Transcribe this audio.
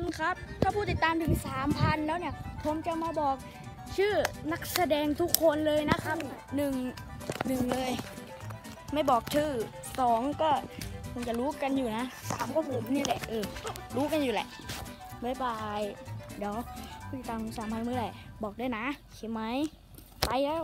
คนครับ ถ้าผู้ติดตามถึง 3,000 แล้วเนี่ย ผมจะมาบอกชื่อนักแสดงทุกคนเลยนะครับหนึ่งหนึ่งเลย ไม่บอกชื่อสองก็คงจะรู้กันอยู่นะสามก็ผมนี่แหละเออรู้กันอยู่แหละบ๊ายบายเดี๋ยวผู้ติดตามสามพันเมื่อไหร่บอกได้นะใช่ไหมไปแล้ว